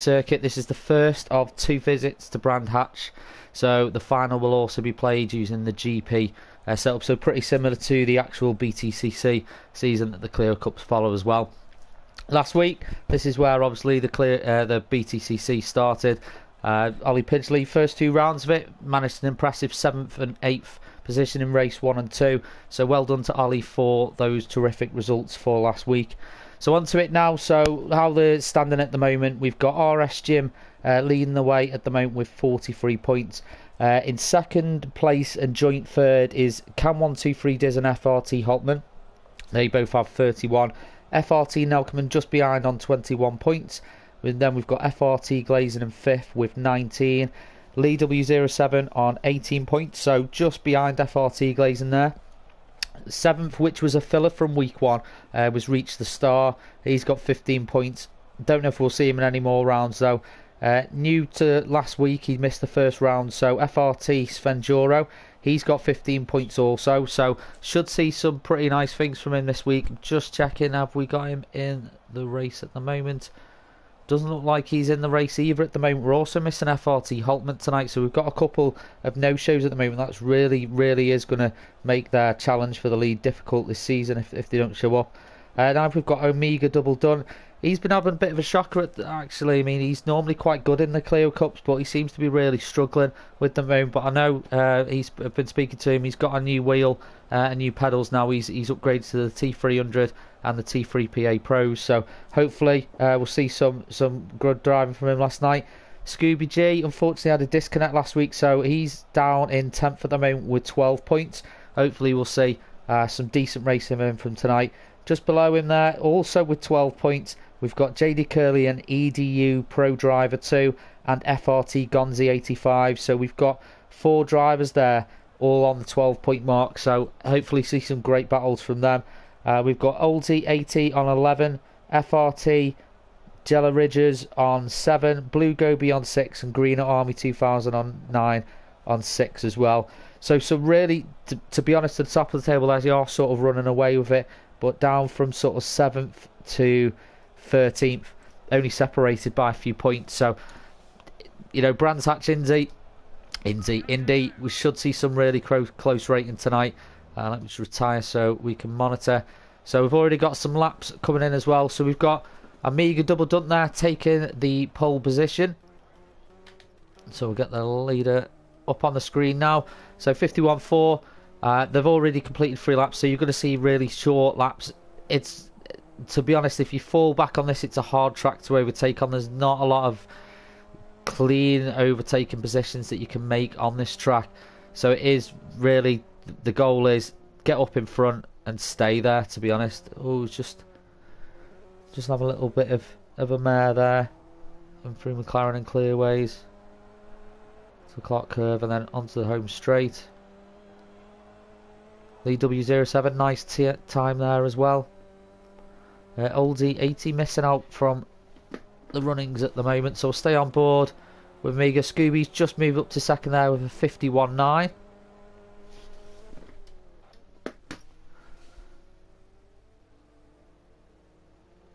circuit. This is the first of two visits to Brands Hatch. So the final will also be played using the GP uh, setup. So pretty similar to the actual BTCC season that the Clio Cups follow as well. Last week, this is where obviously the clear uh, the BTCC started. Uh, Ollie Pidgley, first two rounds of it, managed an impressive seventh and eighth position in race one and two. So well done to Ollie for those terrific results for last week. So on to it now. So how they're standing at the moment, we've got RS Jim uh, leading the way at the moment with 43 points. Uh, in second place and joint third is Cam 123 Diz and FRT Holtman. They both have 31. FRT Nelkeman just behind on 21 points. And then we've got FRT Glazing in fifth with 19. Lee W07 on 18 points, so just behind FRT Glazing there. Seventh, which was a filler from week one, uh, was reached the Star. He's got 15 points. Don't know if we'll see him in any more rounds though. Uh, new to last week, he missed the first round, so FRT Sven Juro, he's got 15 points also, so should see some pretty nice things from him this week. Just checking, have we got him in the race at the moment? Doesn't look like he's in the race either at the moment. We're also missing FRT Holtman tonight, so we've got a couple of no shows at the moment. That's really, really is going to make their challenge for the lead difficult this season if, if they don't show up. Uh, now we've got Omega double done he's been having a bit of a shocker at the, actually. I mean, he's normally quite good in the Clio Cups, but he seems to be really struggling with the moon. But I know uh, he's I've been speaking to him. He's got a new wheel uh, and new pedals now. He's he's upgraded to the T300 and the T3PA Pros. So hopefully uh, we'll see some some good driving from him last night. Scooby G unfortunately had a disconnect last week, so he's down in 10th at the moment with 12 points. Hopefully we'll see uh, some decent racing from him tonight. Just below him there, also with 12 points, We've got JD Curley and EDU Pro Driver 2 and FRT Gonzi 85. So we've got four drivers there, all on the 12 point mark. So hopefully see some great battles from them. Uh, we've got Oldie 80 on 11, FRT Jella Ridges on 7, Blue Gobi on 6, and Green Army 2000 on 9 on 6 as well. So, so really, to, to be honest, at the top of the table, as you are sort of running away with it, but down from sort of 7th to 13th, only separated by a few points. So, you know, Brands Hatch Indy, Indy, Indy, we should see some really close, rating tonight. Uh, let me just retire so we can monitor. So we've already got some laps coming in as well. So we've got Amiga Double Dunk there taking the pole position. So we'll get the leader up on the screen now. So 51.4. Uh, they've already completed three laps, so you're going to see really short laps. It's to be honest, if you fall back on this, it's a hard track to overtake on. There's not a lot of clean overtaking positions that you can make on this track. So it is really the goal is get up in front and stay there. To be honest, oh, just just have a little bit of of a mare there, and through McLaren and clearways to Clark Curve, and then onto the home straight. The W07, nice time there as well. Uh, Oldie 80 missing out from the runnings at the moment, so stay on board with Mega. Scooby's just moved up to second there with a 51.9.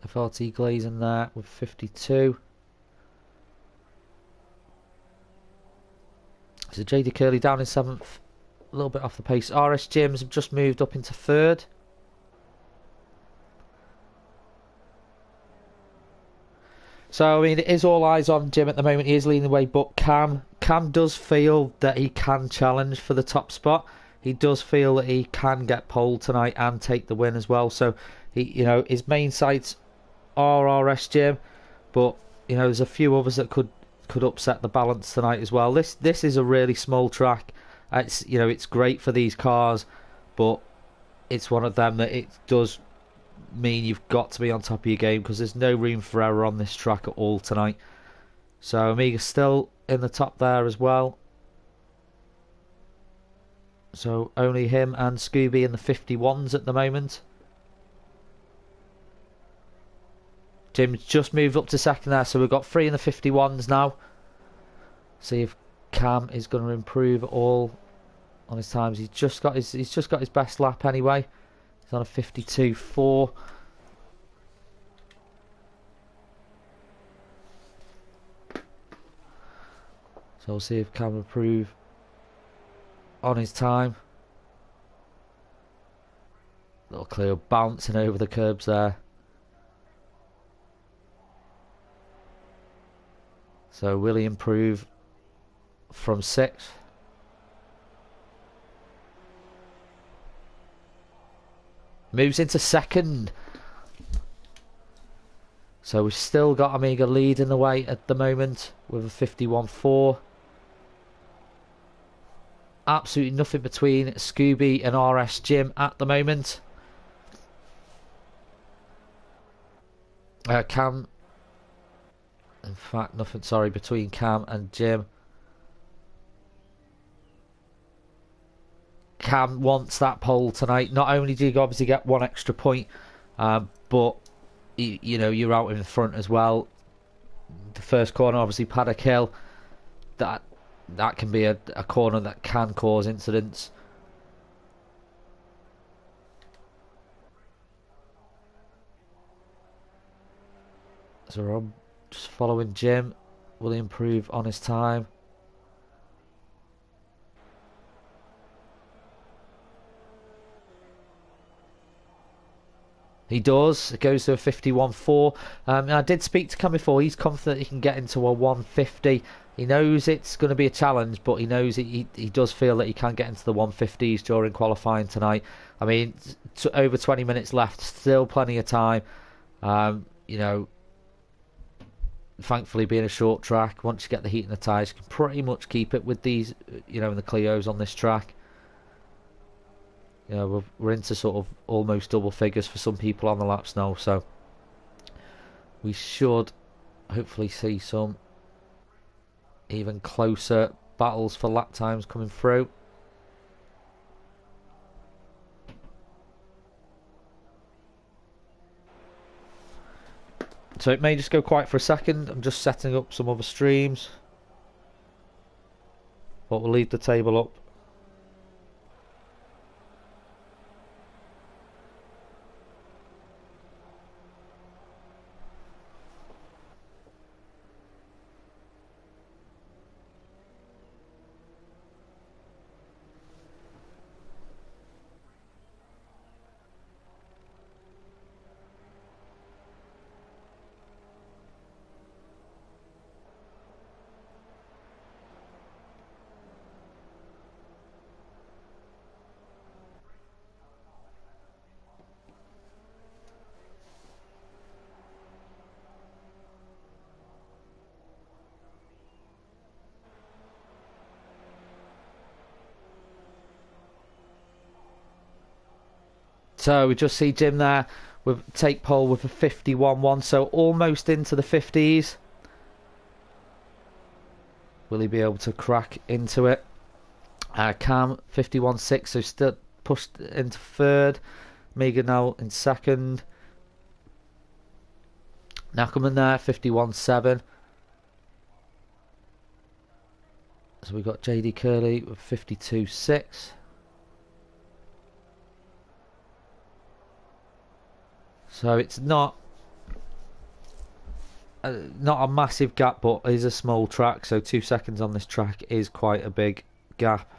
FRT Glazing there with 52. So JD Curley down in seventh, a little bit off the pace. RS Jims have just moved up into third. So I mean, it is all eyes on Jim at the moment. He is leading the way, but Cam Cam does feel that he can challenge for the top spot. He does feel that he can get pole tonight and take the win as well. So he, you know, his main sights are RS Jim, but you know, there's a few others that could could upset the balance tonight as well. This this is a really small track. It's you know, it's great for these cars, but it's one of them that it does mean you've got to be on top of your game because there's no room for error on this track at all tonight. So Amiga still in the top there as well. So only him and Scooby in the 51s at the moment. Jim's just moved up to second there, so we've got three in the 51s now. See if Cam is going to improve all on his times. He's just got his he's just got his best lap anyway. He's on a 52-4. So we'll see if Cam improve on his time. Little Clio bouncing over the curbs there. So will he improve from sixth? Moves into second. So we've still got Amiga leading the way at the moment with a 51-4. Absolutely nothing between Scooby and RS Jim at the moment. Uh, Cam, in fact, nothing, sorry, between Cam and Jim. Cam wants that pole tonight. Not only do you obviously get one extra point, um, but you, you, know you're out in front as well. The first corner, obviously paddock hill. That that can be a, a corner that can cause incidents. So I'm just following Jim. Will he improve on his time? He does. It goes to a 51-4. Um, I did speak to Cam before. He's confident he can get into a 150. He knows it's going to be a challenge, but he knows he, he does feel that he can get into the 150s during qualifying tonight. I mean, over 20 minutes left, still plenty of time. Um, you know, thankfully being a short track, once you get the heat in the tyres, you can pretty much keep it with these, you know, in the Clios on this track. You know, we're, we're into sort of almost double figures for some people on the laps now, so we should hopefully see some even closer battles for lap times coming through. So it may just go quiet for a second. I'm just setting up some other streams. But we'll leave the table up So we just see Jim there with take pole with a 51-1, so almost into the 50s. Will he be able to crack into it? Uh, Cam 51-6, so still pushed into third. Megan now in second. Nackerman there 51-7. So we've got JD Curley with 52-6. So it's not uh, not a massive gap, but is a small track. So two seconds on this track is quite a big gap.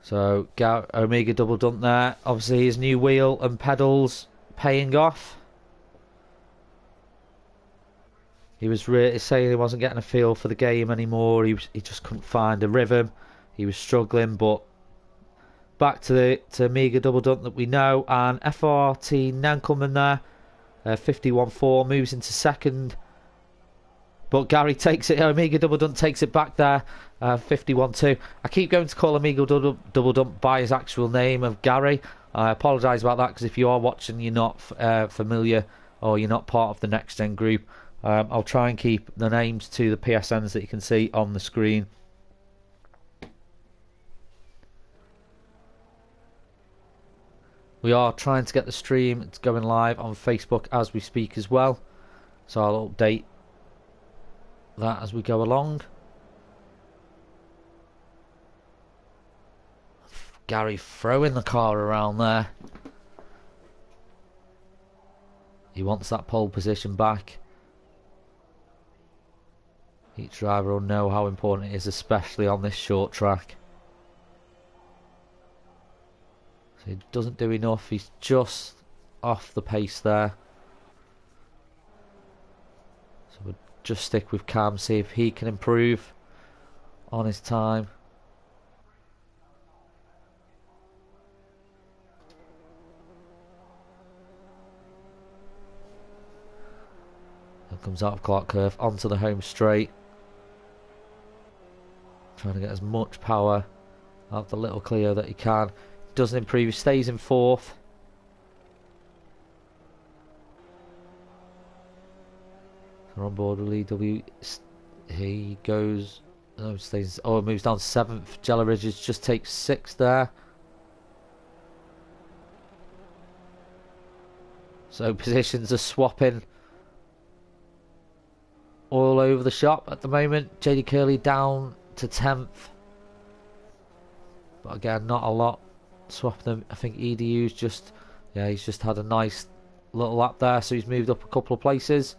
So Omega double dump there. Obviously his new wheel and pedals paying off. He was really saying he wasn't getting a feel for the game anymore. He was, he just couldn't find a rhythm. He was struggling, but back to the to Amiga double dump that we know, and FRT Nankelman there, uh, 51-4 moves into second. But Gary takes it. Amiga double dump takes it back there, uh, 51-2. I keep going to call Amiga double, double dump by his actual name of Gary. I apologise about that because if you are watching, you're not uh, familiar or you're not part of the next gen group. Um, I'll try and keep the names to the PSNs that you can see on the screen. We are trying to get the stream it's going live on Facebook as we speak as well. So I'll update that as we go along. Gary throwing the car around there. He wants that pole position back. Each driver will know how important it is, especially on this short track. So he doesn't do enough. He's just off the pace there. So we'll just stick with Cam, see if he can improve on his time. Comes out of Clark Curve onto the home straight. Trying to get as much power out of the little Clio that he can. Doesn't improve, he stays in fourth. on board with Lee W. He goes. No, stays. Oh, moves down seventh. Jella Ridges just takes sixth there. So positions are swapping all over the shop at the moment. JD Curley down to 10th. But again, not a lot. Swap them. I think EDU's just, yeah, he's just had a nice little lap there. So he's moved up a couple of places.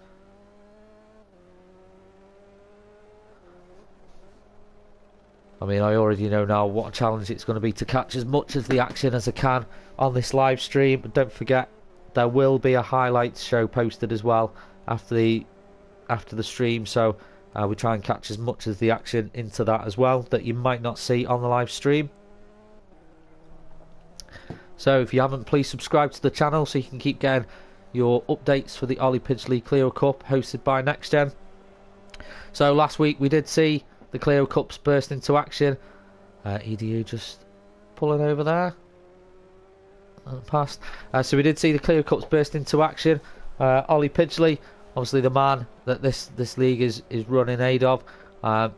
I mean, I already know now what a challenge it's going to be to catch as much of the action as I can on this live stream. But don't forget, there will be a highlights show posted as well after the after the stream. So uh, we try and catch as much of the action into that as well that you might not see on the live stream. So if you haven't, please subscribe to the channel so you can keep getting your updates for the Ollie Pidgley Clio Cup hosted by NextGen. So last week we did see the Clio Cups burst into action. Uh, EDU just pulling over there. Past. Uh, so we did see the Clio Cups burst into action. Uh, Ollie Pidgley, obviously the man that this this league is is running aid of. Uh,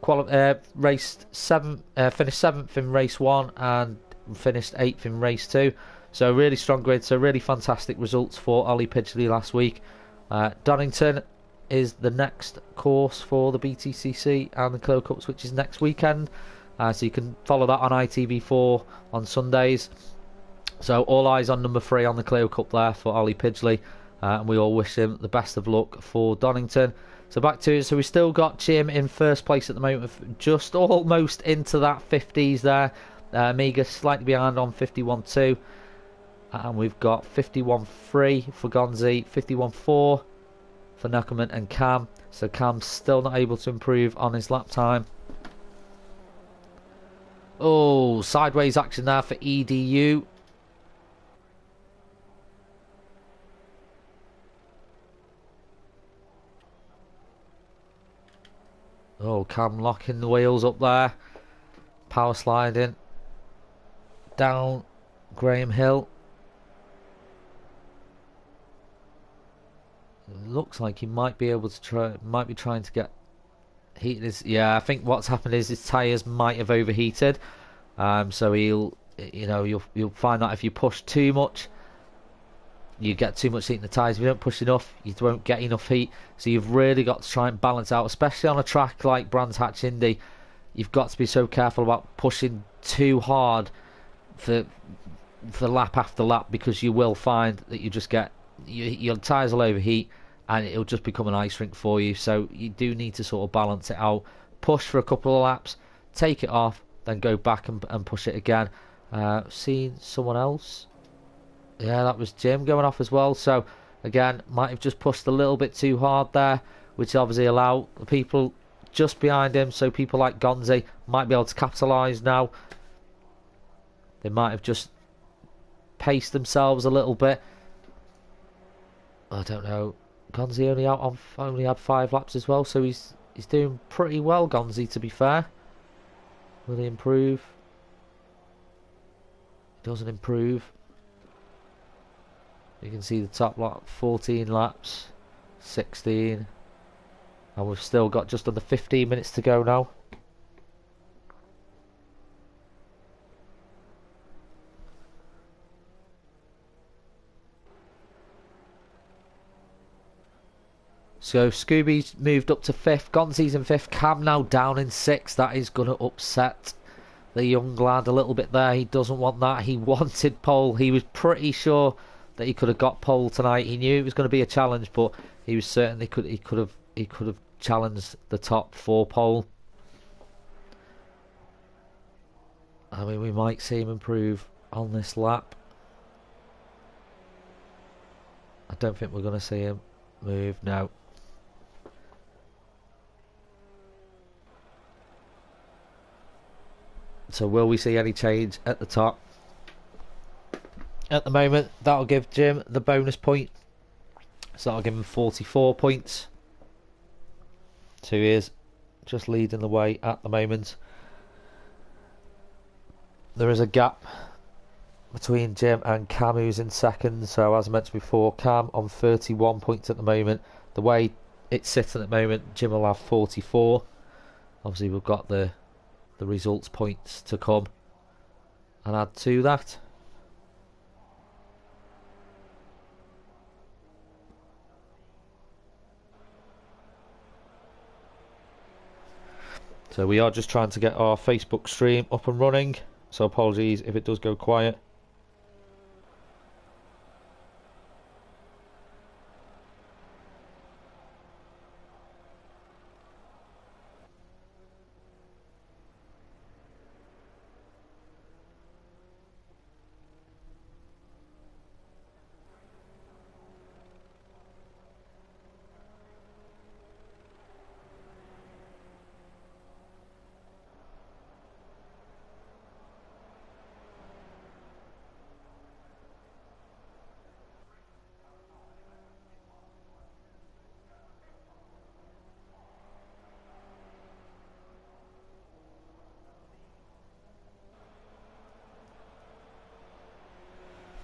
quali- uh, raced seventh, uh, finished seventh in race one and finished eighth in race two. So really strong grid. So really fantastic results for Ollie Pidgley last week. Uh, Donington is the next course for the BTCC and the Clio Cups, which is next weekend. Uh, so you can follow that on ITV4 on Sundays. So all eyes on number three on the Clio Cup there for Ollie Pidgley. Uh, and we all wish him the best of luck for Donington. So back to it. So we still got Jim in first place at the moment, just almost into that 50s there. Uh, slightly behind on 51.2. And we've got 51.3 for Gonzi, 51.4 for Neckerman and Cam. So Cam's still not able to improve on his lap time. Oh, sideways action there for EDU. Oh, Cam locking the wheels up there. Power sliding. Down Graham Hill. looks like he might be able to try, might be trying to get heat this. Yeah, I think what's happened is his tyres might have overheated. Um, so he'll, you know, you'll you'll find that if you push too much, you get too much heat in the tyres. If you don't push enough, you won't get enough heat. So you've really got to try and balance out, especially on a track like Brands Hatch Indy. You've got to be so careful about pushing too hard for for lap after lap because you will find that you just get you, your tyres will overheat and it'll just become an ice rink for you. So you do need to sort of balance it out. Push for a couple of laps, take it off, then go back and, and push it again. Uh, seen someone else yeah, that was Jim going off as well. So again, might have just pushed a little bit too hard there, which obviously allowed the people just behind him. So people like Gonzi might be able to capitalise now. They might have just paced themselves a little bit. I don't know. Gonzi only out on only had five laps as well, so he's he's doing pretty well. Gonzi, to be fair, will he improve? He doesn't improve. You can see the top lap, 14 laps, 16, and we've still got just under 15 minutes to go now. So Scooby's moved up to fifth, Gonzi's in fifth, Cam now down in sixth. That is going to upset the young lad a little bit there. He doesn't want that. He wanted pole. He was pretty sure that he could have got pole tonight. He knew it was going to be a challenge, but he was certain he could he could have he could have challenged the top four pole. I mean, we might see him improve on this lap. I don't think we're going to see him move now. So will we see any change at the top? At the moment, that'll give Jim the bonus point. So that'll give him 44 points. So he is just leading the way at the moment. There is a gap between Jim and Cam, who's in second. So as I mentioned before, Cam on 31 points at the moment. The way it's sitting at the moment, Jim will have 44. Obviously, we've got the the results points to come and add to that. So we are just trying to get our Facebook stream up and running. So apologies if it does go quiet.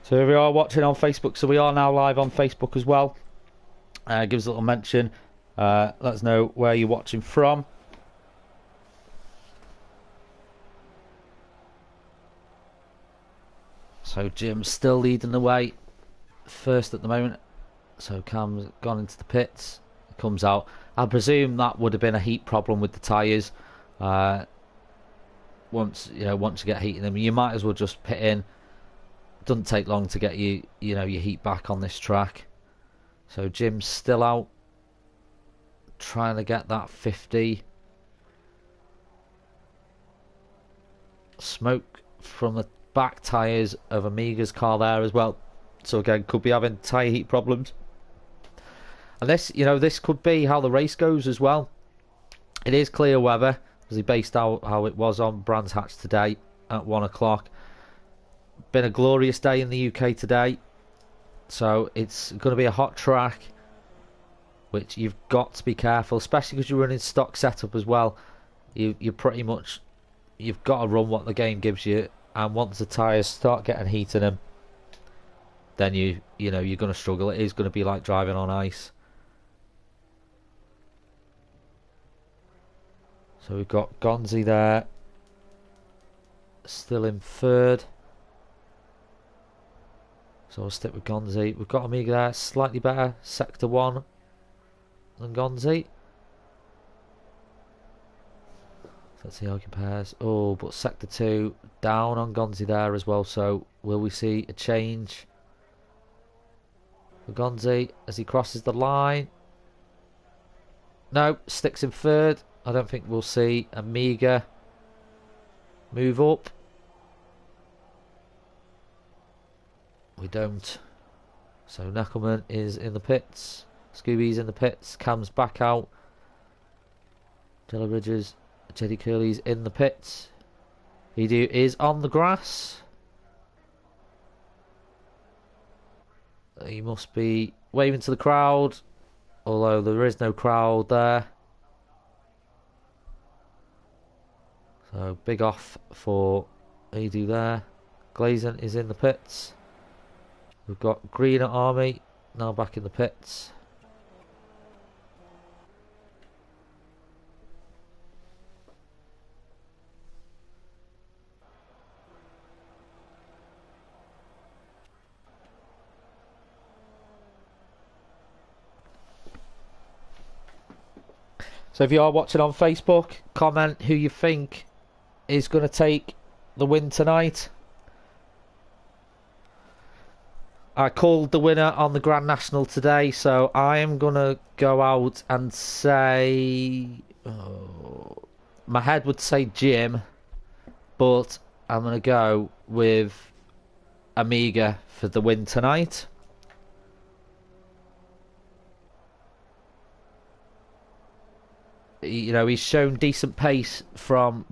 So if you are watching on Facebook, so we are now live on Facebook as well. Uh, give us a little mention. Uh, let us know where you're watching from. So Jim's still leading the way, first at the moment. So Cam's gone into the pits, comes out. I presume that would have been a heat problem with the tyres. Uh, once you know, once you get heating them, you might as well just pit in doesn't take long to get you you know your heat back on this track. So Jim's still out trying to get that 50 smoke from the back tyres of Amiga's car there as well. So again could be having tyre heat problems. And this you know this could be how the race goes as well. It is clear weather as he based out how it was on Brands Hatch today at one o'clock been a glorious day in the UK today. So it's going to be a hot track, which you've got to be careful, especially because you're running stock setup as well. You you pretty much you've got to run what the game gives you, and once the tyres start getting heat in them, then you you know you're going to struggle. It is going to be like driving on ice. So we've got Gonzi there, still in third. So we'll stick with Gonzi. We've got Amiga there, slightly better. Sector 1 than Gonzi. Let's see how it compares. Oh, but Sector 2 down on Gonzi there as well. So will we see a change for Gonzi as he crosses the line? No, sticks in third. I don't think we'll see Amiga move up. We don't. So Neckelman is in the pits. Scooby's in the pits. Cam's back out. Jello Bridges, JD Curley's in the pits. Edu is on the grass. He must be waving to the crowd, although there is no crowd there. So big off for Edu there. Glazen is in the pits. We've got Green Army, now back in the pits. So if you are watching on Facebook, comment who you think is going to take the win tonight. I called the winner on the Grand National today, so I am gonna go out and say. Oh, my head would say Jim, but I'm gonna go with Amiga for the win tonight. You know, he's shown decent pace from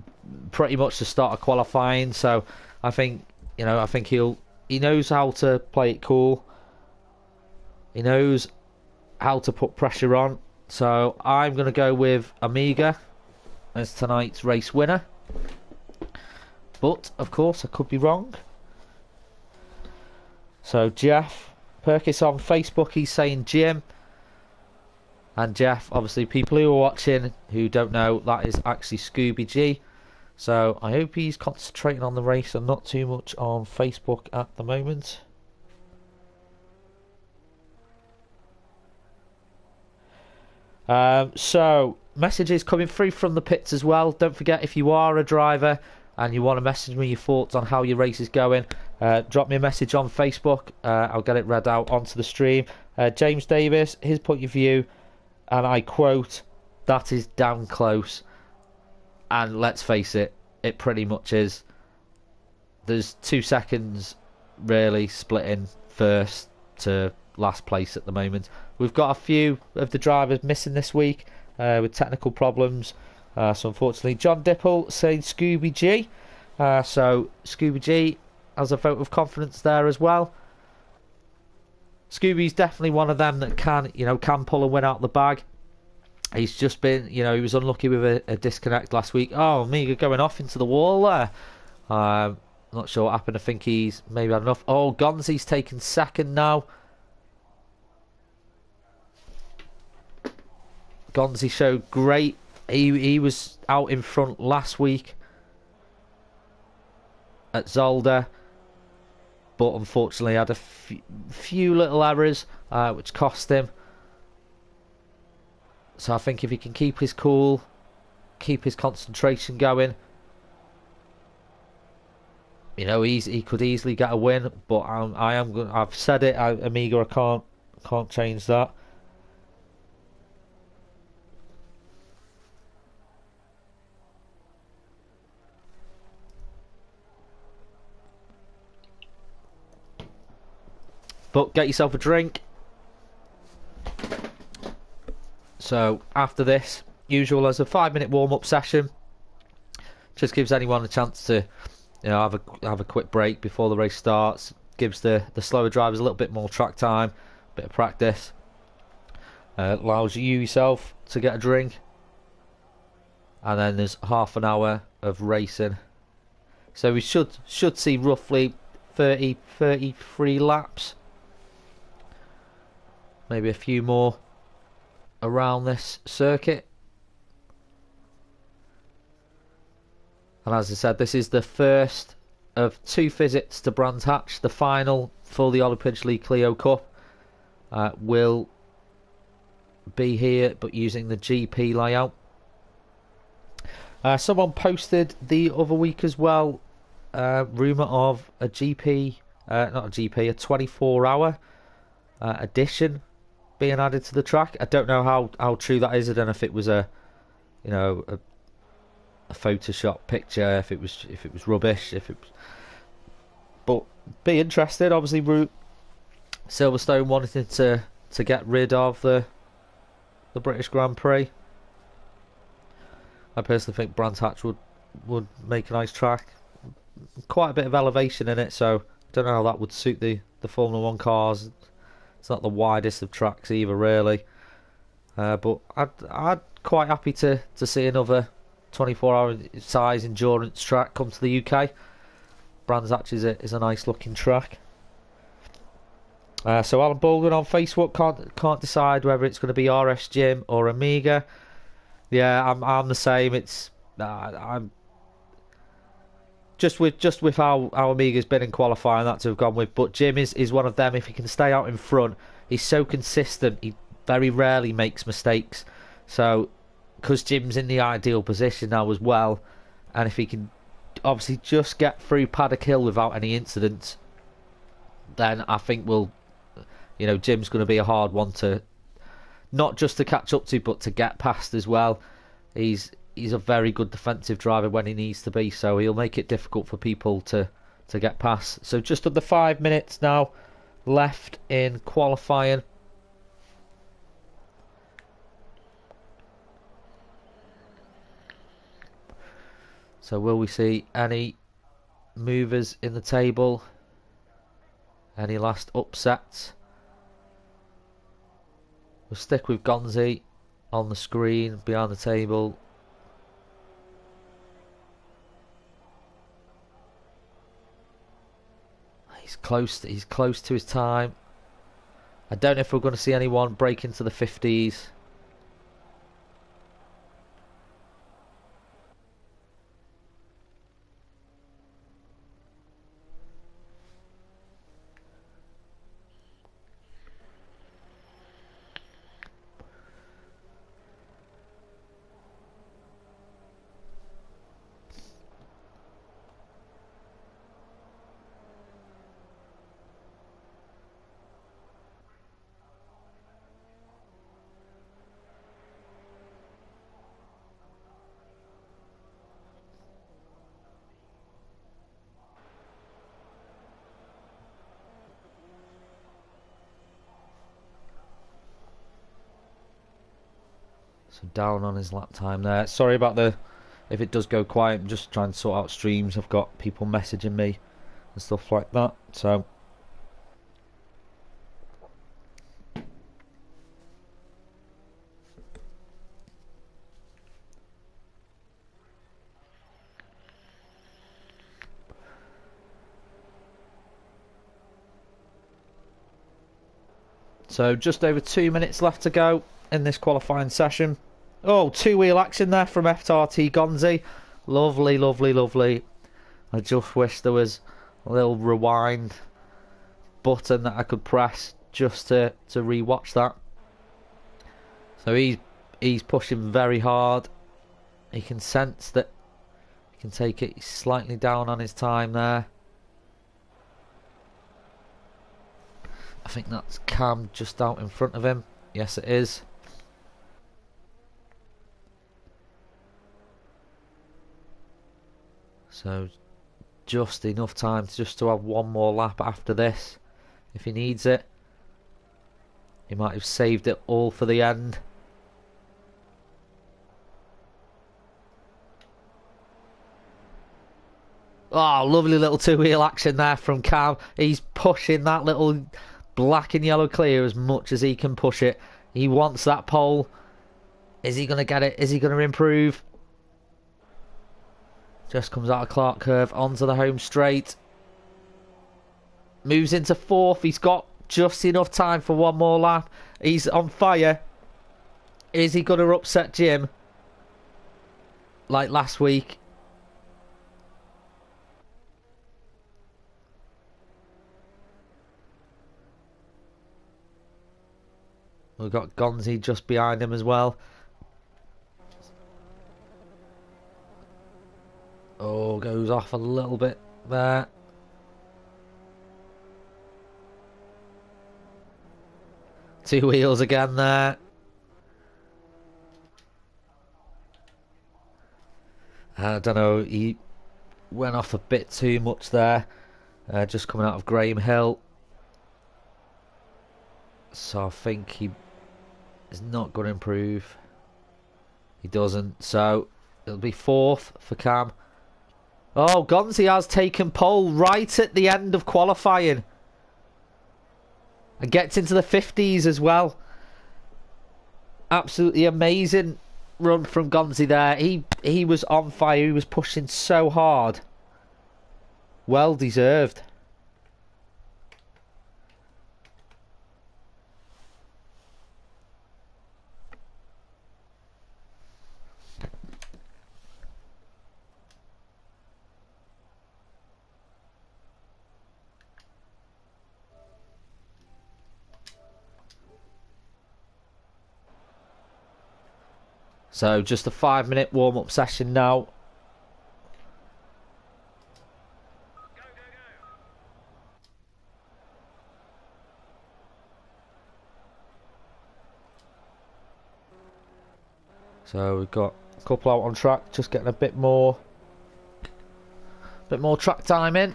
pretty much the start of qualifying, so I think you know, I think he'll he knows how to play it cool. He knows how to put pressure on. So I'm going to go with Amiga as tonight's race winner. But, of course, I could be wrong. So Jeff Perkis on Facebook, he's saying Jim. And Jeff, obviously, people who are watching who don't know, that is actually Scooby G. So I hope he's concentrating on the race and not too much on Facebook at the moment. Um, so messages coming through from the pits as well. Don't forget if you are a driver and you want to message me your thoughts on how your race is going, uh, drop me a message on Facebook. Uh, I'll get it read out onto the stream. Uh, James Davis, his point of view, and I quote, "That is damn close." And let's face it, it pretty much is. There's two seconds really splitting first to last place at the moment. We've got a few of the drivers missing this week uh, with technical problems. Uh, so unfortunately, John Dipple saying Scooby G. Uh, so Scooby G has a vote of confidence there as well. Scooby's definitely one of them that can, you know, can pull a win out the bag he's just been, you know, he was unlucky with a, a disconnect last week. Oh, Miga going off into the wall there. Um, not sure what happened. I think he's maybe had enough. Oh, Gonzi's taken second now. Gonzi showed great. He he was out in front last week at Zolder, but unfortunately had a few little errors uh, which cost him. So I think if he can keep his cool, keep his concentration going, you know, he's, he could easily get a win. But I'm, I am, I've said it, I, Amiga, I can't, can't change that. But get yourself a drink. So after this, usual as a five minute warm up session, just gives anyone a chance to you know have a have a quick break before the race starts. Gives the the slower drivers a little bit more track time, a bit of practice. Uh, allows you yourself to get a drink, and then there's half an hour of racing. So we should should see roughly 30 33 laps, maybe a few more around this circuit. And as I said, this is the first of two visits to Brands Hatch. The final for the Ollie Pidgley Clio Cup uh, will be here, but using the GP layout. Uh, someone posted the other week as well, uh, rumour of a GP, uh, not a GP, a 24 hour uh, edition being added to the track. I don't know how, how true that is. I don't know if it was a, you know, a, a Photoshop picture, if it was if it was rubbish, if it. But be interested. Obviously, Root Silverstone wanted to to get rid of the the British Grand Prix. I personally think Brands Hatch would would make a nice track. Quite a bit of elevation in it, so I don't know how that would suit the the Formula One cars. It's not the widest of tracks either, really. Uh, but I'd I'd quite happy to to see another 24-hour size endurance track come to the UK. Brands Hatch is a is a nice looking track. Uh, so Alan Baldwin on Facebook can't can't decide whether it's going to be RS Jim or Amiga. Yeah, I'm I'm the same. It's uh, I'm just with just with how, how Amiga's been in qualifying, that to have gone with. But Jim is, is one of them. If he can stay out in front, he's so consistent. He very rarely makes mistakes. So, because Jim's in the ideal position now as well, and if he can obviously just get through Paddock Hill without any incidents, then I think we'll, you know, Jim's going to be a hard one to, not just to catch up to, but to get past as well. He's he's a very good defensive driver when he needs to be, so he'll make it difficult for people to to get past. So just under five minutes now left in qualifying. So will we see any movers in the table? Any last upsets? We'll stick with Gonzi on the screen behind the table. He's close. He's close to his time. I don't know if we're going to see anyone break into the 50s. Down on his lap time there. Sorry about the if it does go quiet. I'm just trying to sort out streams. I've got people messaging me and stuff like that. So. So just over two minutes left to go in this qualifying session. Oh, two wheel action there from FRT Gonzi. Lovely, lovely, lovely. I just wish there was a little rewind button that I could press just to, to rewatch that. So he's he's pushing very hard. He can sense that he can take it slightly down on his time there. I think that's Cam just out in front of him. Yes, it is. So just enough time just to have one more lap after this if he needs it. He might have saved it all for the end. Oh, lovely little two-wheel action there from Cam. He's pushing that little black and yellow Clio as much as he can push it. He wants that pole. Is he going to get it? Is he going to improve? Just comes out of Clark Curve onto the home straight. Moves into fourth. He's got just enough time for one more lap. He's on fire. Is he going to upset Jim? Like last week. We've got Gonzi just behind him as well. Oh, goes off a little bit there. Two wheels again there. I don't know, he went off a bit too much there. Uh, just coming out of Graham Hill. So I think he is not going to improve. He doesn't. So it'll be fourth for Cam. Oh, Gonzi has taken pole right at the end of qualifying. And gets into the 50s as well. Absolutely amazing run from Gonzi there. He he was on fire. He was pushing so hard. Well deserved. So just a five minute warm up session now. So we've got a couple out on track, just getting a bit more bit more track time in.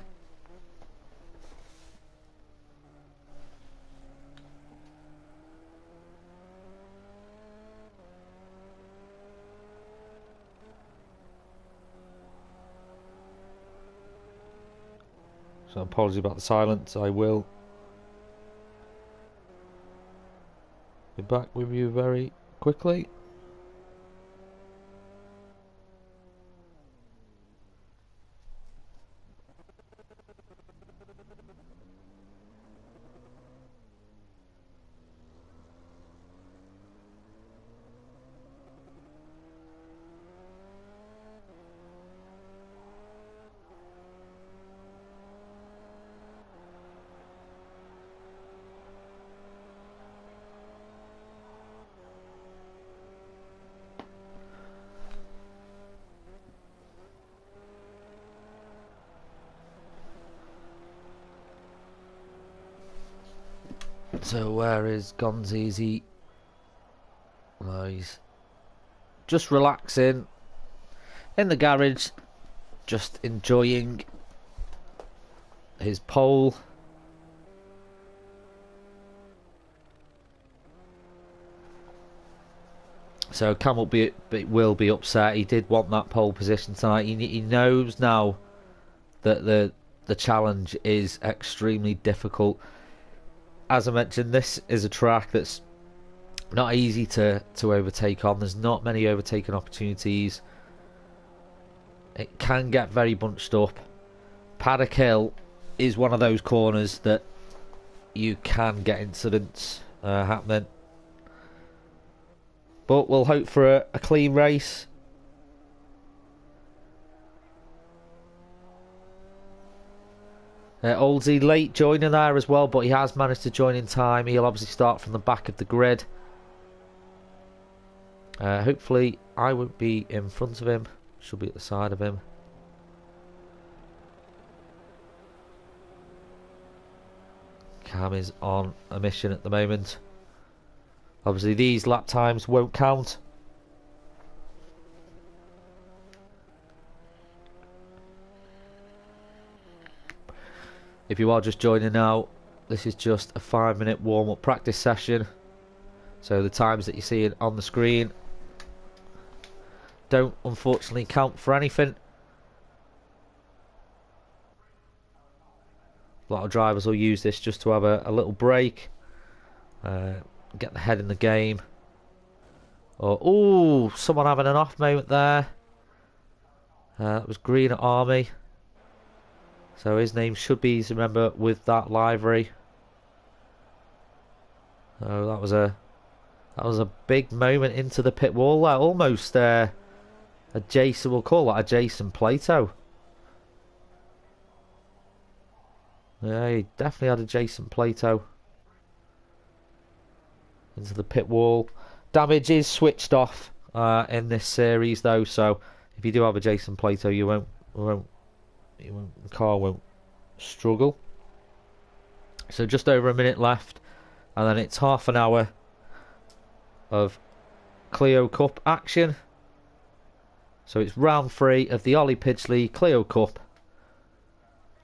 Apologies about the silence. I will be back with you very quickly. So where is Gonzizi? Well, he's just relaxing in the garage, just enjoying his pole. So Cam will be will be upset. He did want that pole position tonight. He, he knows now that the the challenge is extremely difficult as I mentioned, this is a track that's not easy to, to overtake on. There's not many overtaking opportunities. It can get very bunched up. Paddock Hill is one of those corners that you can get incidents uh, happening. But we'll hope for a, a clean race. Uh, Oldsey late joining there as well, but he has managed to join in time. He'll obviously start from the back of the grid. Uh, hopefully, I won't be in front of him. Should be at the side of him. Cam is on a mission at the moment. Obviously, these lap times won't count. If you are just joining now, this is just a five minute warm up practice session. So the times that you see on the screen don't unfortunately count for anything. A lot of drivers will use this just to have a, a little break, uh, get the head in the game. Or, oh, someone having an off moment there. Uh, that was Green Army. So his name should be, remember, with that livery. Oh, that was a that was a big moment into the pit wall. Like almost uh, a Jason, we'll call that a Jason Plato. Yeah, he definitely had a Jason Plato into the pit wall. Damage is switched off uh, in this series though, so if you do have a Jason Plato, you won't won't the car won't struggle. So just over a minute left, and then it's half an hour of Clio Cup action. So it's round three of the Ollie Pidgley Clio Cup.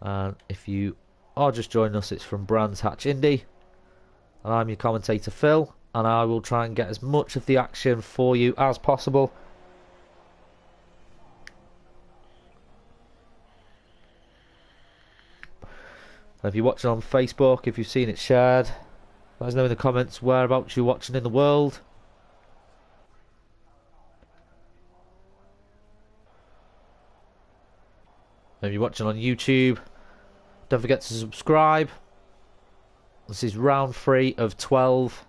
And if you are just joining us, it's from Brands Hatch Indy. And I'm your commentator Phil, and I will try and get as much of the action for you as possible. If you're watching on Facebook, if you've seen it shared, let us know in the comments whereabouts you're watching in the world. If you're watching on YouTube, don't forget to subscribe. This is round three of 12.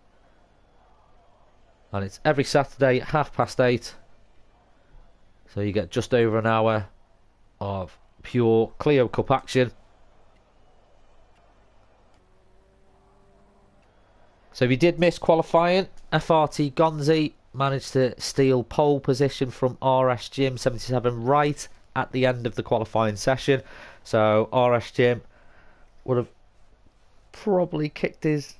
And it's every Saturday at half past eight. So you get just over an hour of pure Clio Cup action. So you did miss qualifying, FRT Gonzi managed to steal pole position from RS Jim 77 right at the end of the qualifying session. So RS Jim would have probably kicked his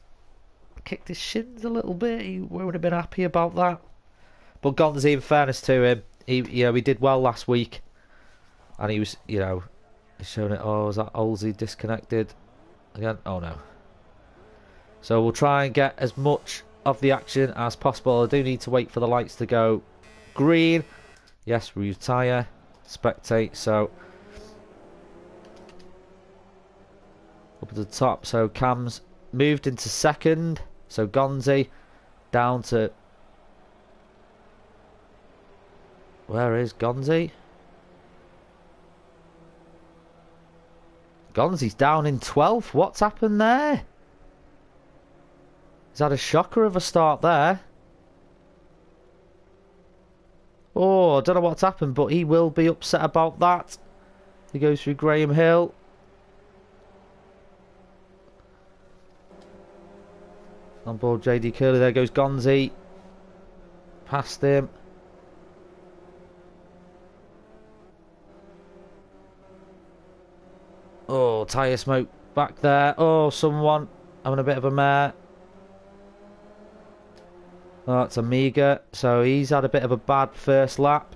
kicked his shins a little bit. He wouldn't have been happy about that. But Gonzi, in fairness to him, he you know he did well last week, and he was you know showing it. Oh, was that Olsey disconnected again? Oh no. So we'll try and get as much of the action as possible. I do need to wait for the lights to go green. Yes, retire, spectate. So up at the top. So Cam's moved into second. So Gonzi down to where is Gonzi? Gonzi's down in 12th. What's happened there? He's had a shocker of a start there. Oh, I don't know what's happened, but he will be upset about that. He goes through Graham Hill. On board JD Curley, there goes Gonzi. Past him. Oh, tyre smoke back there. Oh, someone having a bit of a mare. That's Amiga. So he's had a bit of a bad first lap.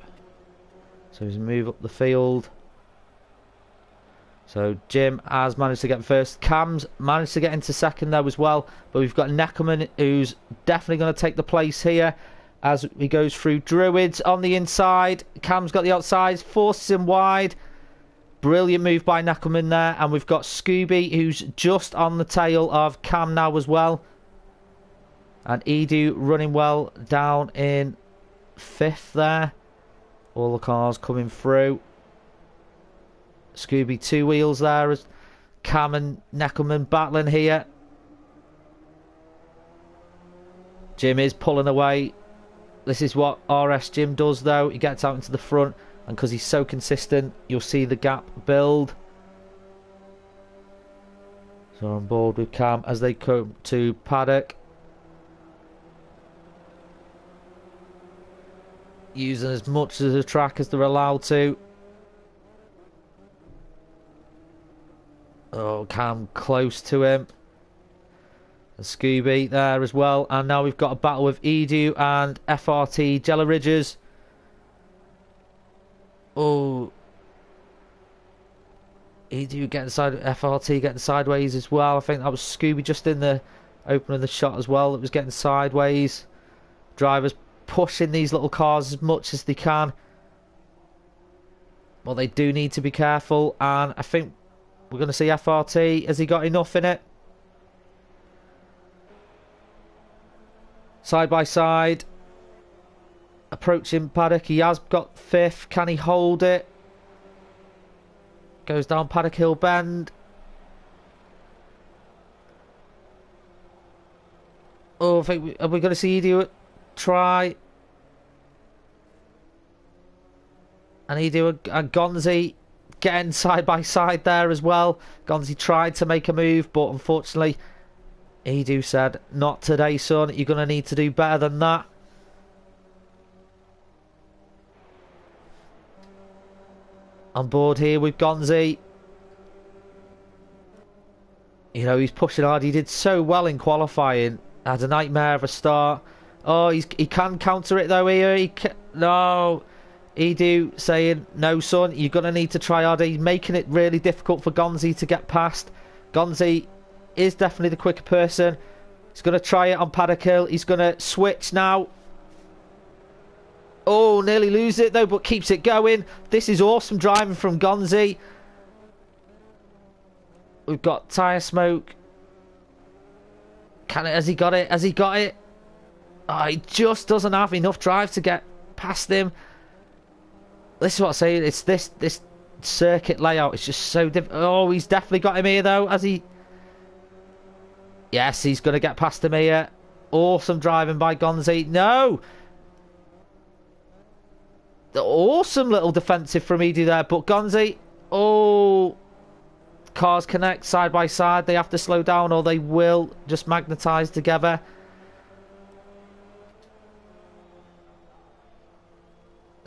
So he's move up the field. So Jim has managed to get first. Cam's managed to get into second there as well. But we've got Neckerman who's definitely going to take the place here as he goes through Druids on the inside. Cam's got the outside, forces him wide. Brilliant move by Neckerman there. And we've got Scooby who's just on the tail of Cam now as well. And Edu running well down in fifth there. All the cars coming through. Scooby two wheels there as Cam and Neckelman battling here. Jim is pulling away. This is what RS Jim does though. He gets out into the front and because he's so consistent you'll see the gap build. So on board with Cam as they come to paddock. Using as much of the track as they're allowed to. Oh, Cam close to him. And Scooby there as well. And now we've got a battle with Edu and FRT Jelly Ridges. Oh. Edu getting side FRT getting sideways as well. I think that was Scooby just in the opening of the shot as well. It was getting sideways. Drivers pushing these little cars as much as they can. Well, they do need to be careful. And I think we're going to see FRT. Has he got enough in it? Side by side. Approaching Paddock. He has got fifth. Can he hold it? Goes down Paddock Hill Bend. Oh, I think we, are we going to see Edu try? And Edu and Gonzi getting side by side there as well. Gonzi tried to make a move, but unfortunately, Edu said, Not today, son. You're going to need to do better than that. On board here with Gonzi. You know, he's pushing hard. He did so well in qualifying. Had a nightmare of a start. Oh, he's, he can counter it though here. He can, no. Edu saying, no, son, you're going to need to try harder. He's making it really difficult for Gonzi to get past. Gonzi is definitely the quicker person. He's going to try it on Paddock Hill. He's going to switch now. Oh, nearly lose it though, but keeps it going. This is awesome driving from Gonzi. We've got tyre smoke. Can it? Has he got it? Has he got it? Oh, he just doesn't have enough drive to get past him this is what I'm saying. It's this this circuit layout. It's just so difficult. Oh, he's definitely got him here though. Has he? Yes, he's going to get past him here. Awesome driving by Gonzi. No. The awesome little defensive from Edu there, but Gonzi. Oh. Cars connect side by side. They have to slow down or they will just magnetize together.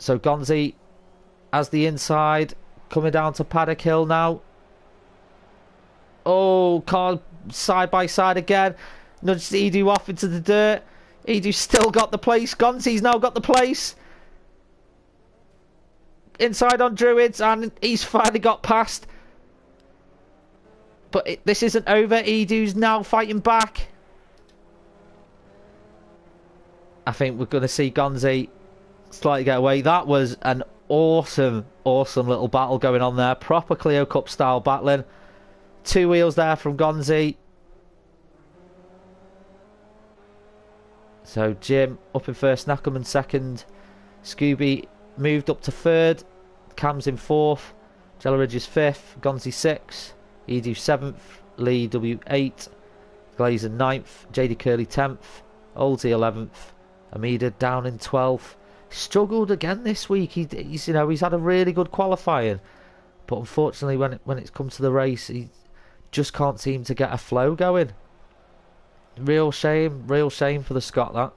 So Gonzi as the inside coming down to Paddock Hill now. Oh, car side by side again. Nudged Edu off into the dirt. Edu still got the place. Gonzi's now got the place. Inside on Druids, and he's finally got past. But it, this isn't over. Edu's now fighting back. I think we're going to see Gonzi slightly get away. That was an awesome, awesome little battle going on there. Proper Clio Cup style battling. Two wheels there from Gonzi. So Jim up in first, Nackerman second. Scooby moved up to third. Cam's in fourth. Jelleridge is fifth. Gonzi sixth. Edu seventh. Lee W eight. Glazer ninth. JD Curley tenth. Oldsey eleventh. Amida down in twelfth. Struggled again this week. He, he's you know he's had a really good qualifying, but unfortunately when it, when it's come to the race, he just can't seem to get a flow going. Real shame, real shame for the Scot that.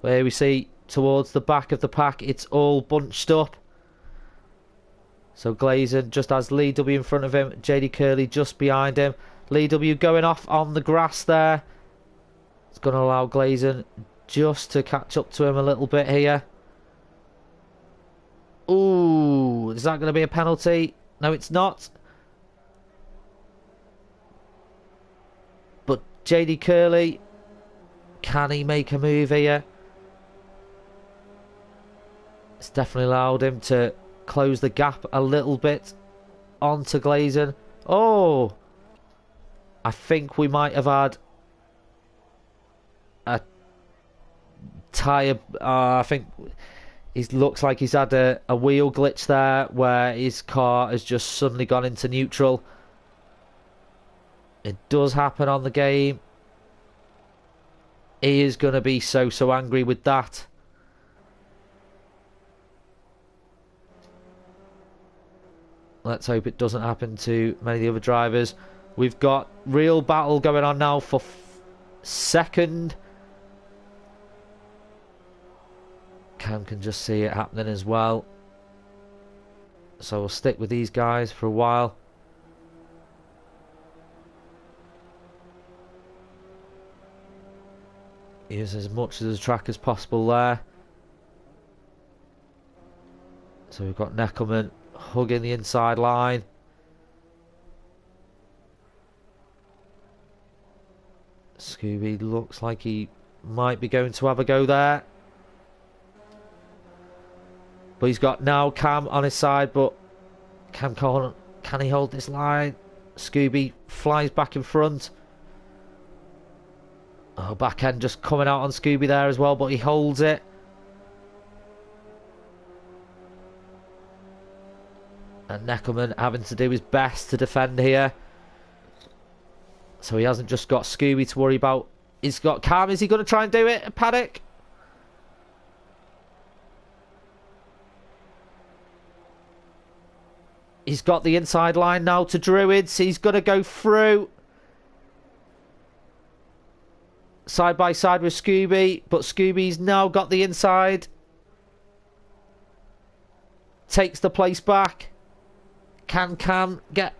Where we see towards the back of the pack, it's all bunched up. So Glazer just has Lee W in front of him, JD Curley just behind him. Lee W going off on the grass there. It's going to allow Glazer just to catch up to him a little bit here. Ooh, is that going to be a penalty? No, it's not. But JD Curley, can he make a move here? It's definitely allowed him to close the gap a little bit onto Glazer. Oh, I think we might have had tyre. Uh, I think he looks like he's had a, a wheel glitch there where his car has just suddenly gone into neutral. It does happen on the game. He is going to be so, so angry with that. Let's hope it doesn't happen to many of the other drivers. We've got real battle going on now for second. Cam can just see it happening as well. So we'll stick with these guys for a while. Use as much of the track as possible there. So we've got Neckelman hugging the inside line. Scooby looks like he might be going to have a go there. But he's got now Cam on his side, but Cam can can he hold this line? Scooby flies back in front. Oh, back end just coming out on Scooby there as well, but he holds it. And Neckelman having to do his best to defend here. So he hasn't just got Scooby to worry about. He's got Cam. Is he going to try and do it? Paddock? He's got the inside line now to Druids. He's going to go through. Side by side with Scooby. But Scooby's now got the inside. Takes the place back. Can Cam get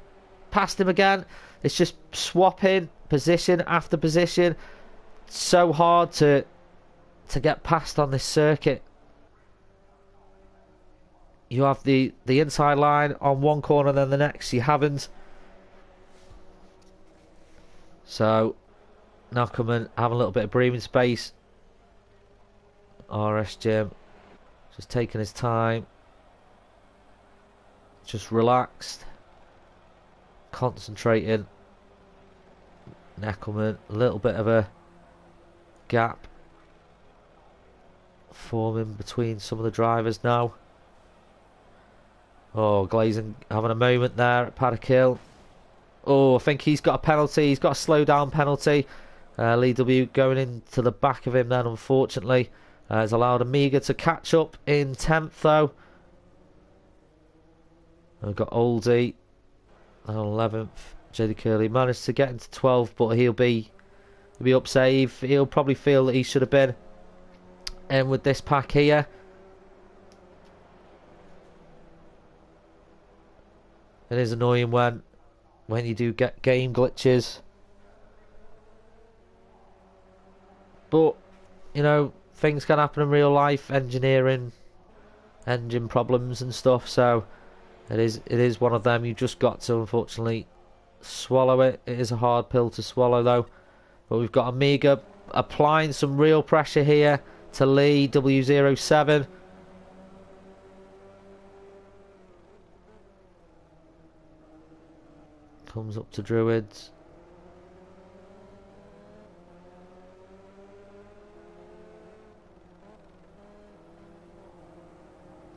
past him again? It's just swapping position after position. So hard to to get past on this circuit you have the, the inside line on one corner, then the next you haven't. So, Knockerman having a little bit of breathing space. RS Jim just taking his time. Just relaxed. Concentrating. Neckelman, a little bit of a gap forming between some of the drivers now. Oh, Glazing having a moment there at Paddock Hill. Oh, I think he's got a penalty. He's got a slow down penalty. Uh, Lee W going into the back of him then, unfortunately. Uh, has allowed Amiga to catch up in 10th, though. We've got Oldie on 11th. JD Curley managed to get into 12th, but he'll be he'll be up save. He'll probably feel that he should have been in with this pack here. It is annoying when when you do get game glitches. but you know things can happen in real life, engineering, engine problems and stuff. So it is it is one of them. You just got to unfortunately swallow it. It is a hard pill to swallow though. But we've got Amiga applying some real pressure here to Lee W07. Comes up to Druids.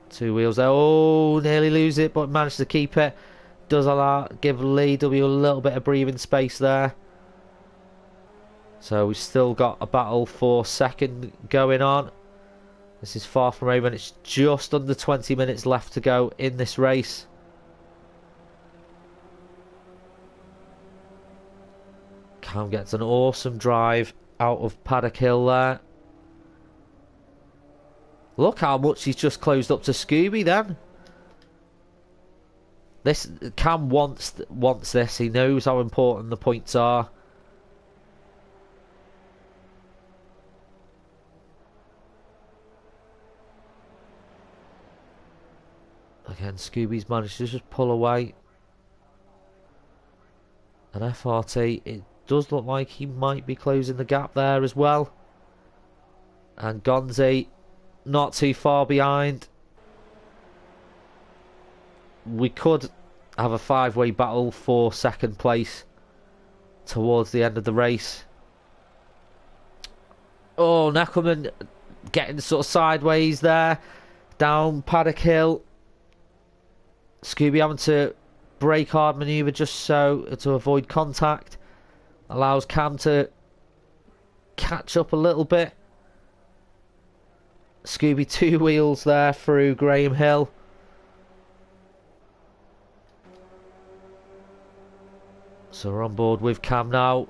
Two wheels there. Oh, nearly lose it, but managed to keep it. Does allow give Lee W a little bit of breathing space there. So we've still got a battle for second going on. This is far from over and it's just under 20 minutes left to go in this race. Cam gets an awesome drive out of Paddock Hill there. Look how much he's just closed up to Scooby then. This Cam wants wants this. He knows how important the points are. Again, Scooby's managed to just pull away. And FRT, it does look like he might be closing the gap there as well. And Gonzi not too far behind. We could have a five-way battle for second place towards the end of the race. Oh, Neckelman getting sort of sideways there. Down Paddock Hill. Scooby having to brake hard manoeuvre just so to avoid contact. Allows Cam to catch up a little bit. Scooby two wheels there through Graham Hill. So we're on board with Cam now.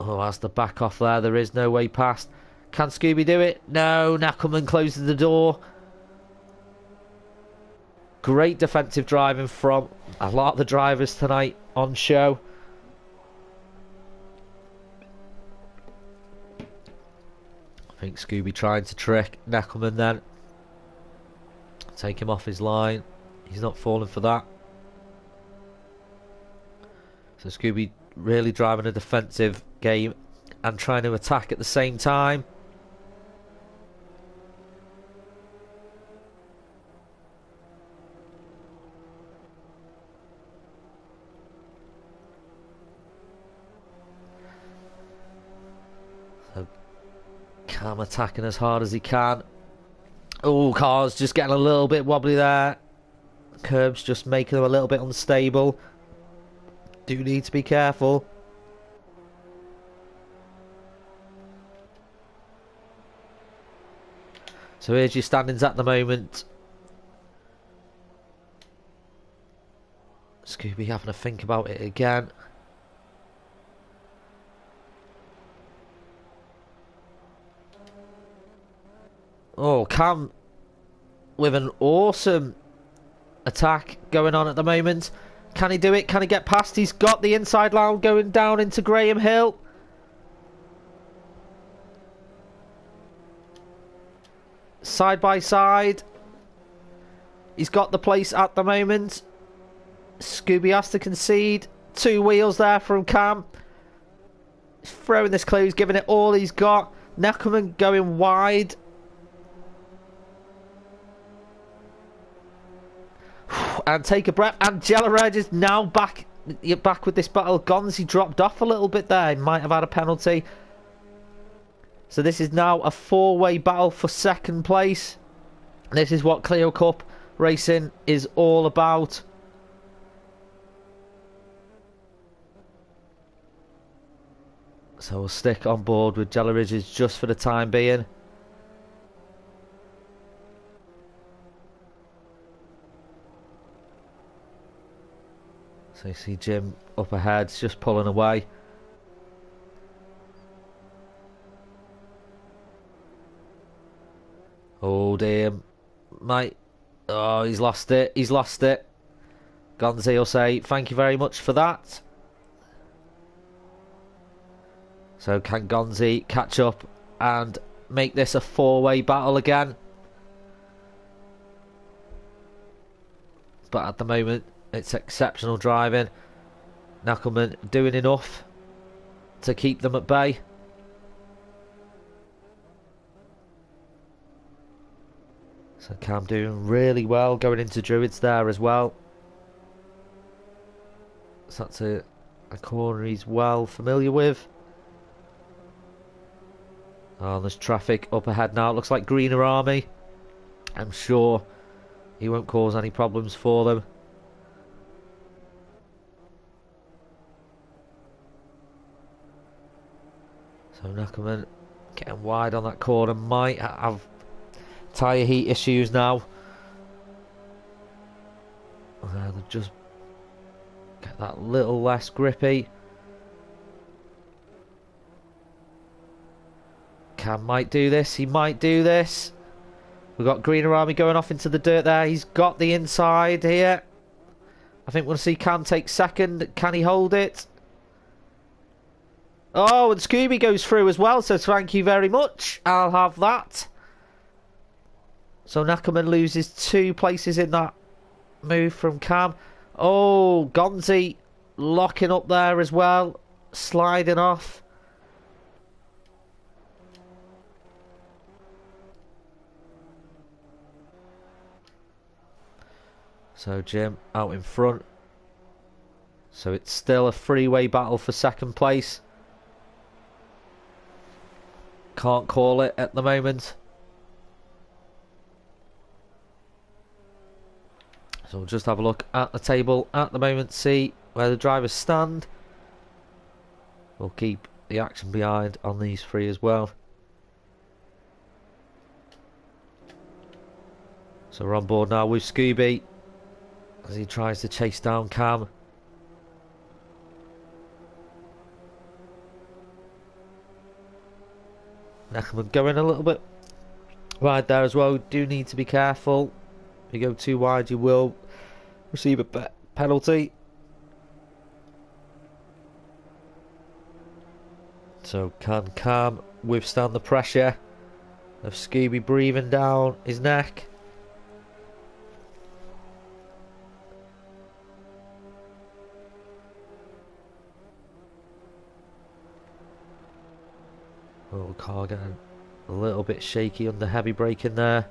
Oh, that's the back off there. There is no way past. Can Scooby do it? No. Neckelman closes the door. Great defensive driving from a lot of the drivers tonight on show. I think Scooby trying to trick Neckelman then. Take him off his line. He's not falling for that. So Scooby really driving a defensive game and trying to attack at the same time. Cam attacking as hard as he can. Oh, car's just getting a little bit wobbly there. Curbs just making them a little bit unstable. Do need to be careful. So here's your standings at the moment. Scooby having to think about it again. Oh, Cam with an awesome attack going on at the moment. Can he do it? Can he get past? He's got the inside line going down into Graham Hill. Side by side. He's got the place at the moment. Scooby has to concede. Two wheels there from Cam. He's throwing this Clio, he's giving it all he's got. Neckelman going wide. And take a breath. And Jellerad is now back back with this battle. Gonzi dropped off a little bit there. He might have had a penalty. So this is now a four-way battle for second place. This is what Clio Cup racing is all about. So we'll stick on board with Jelly Ridges just for the time being. So you see Jim up ahead, just pulling away. Oh dear, mate. Oh, he's lost it. He's lost it. Gonzi will say, thank you very much for that. So can Gonzi catch up and make this a four-way battle again? But at the moment, it's exceptional driving. Knuckleman doing enough to keep them at bay. So Cam doing really well going into Druids there as well. So that's a, a corner he's well familiar with. Oh, there's traffic up ahead now. It looks like Greener Army. I'm sure he won't cause any problems for them. So Neckerman getting wide on that corner might have tyre heat issues now. Just get that little less grippy. Cam might do this. He might do this. We've got Greener Army going off into the dirt there. He's got the inside here. I think we'll see Cam take second. Can he hold it? Oh, and Scooby goes through as well, so thank you very much. I'll have that. So Nakaman loses two places in that move from Cam. Oh, Gonzi locking up there as well. Sliding off. So Jim out in front. So it's still a freeway battle for second place. Can't call it at the moment. So we'll just have a look at the table at the moment, see where the drivers stand. We'll keep the action behind on these three as well. So we're on board now with Scooby as he tries to chase down Cam. Neckerman going a little bit wide there as well. Do need to be careful. If you go too wide, you will receive a penalty. So can Cam withstand the pressure of Scooby breathing down his neck? Oh, little car getting a little bit shaky under heavy braking there.